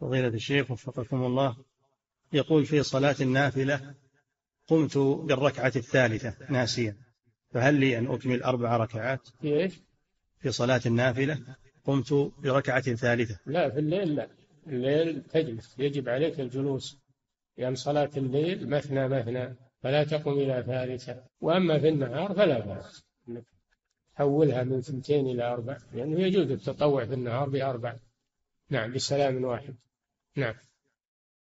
فضيلة الشيخ وفقكم الله يقول في صلاة النافلة قمت بالركعة الثالثة ناسيا فهل لي أن أكمل أربع ركعات؟ في إيش؟ في صلاة النافلة قمت بركعة ثالثة. لا في الليل لا. الليل تجلس يجب عليك الجلوس لأن صلاة الليل مثنى مثنى فلا تقم إلى ثالثة. وأما في النهار فلا بأس. حولها من ثنتين إلى أربع لأنه يجوز التطوع في النهار بأربع. نعم بسلام واحد. نعم.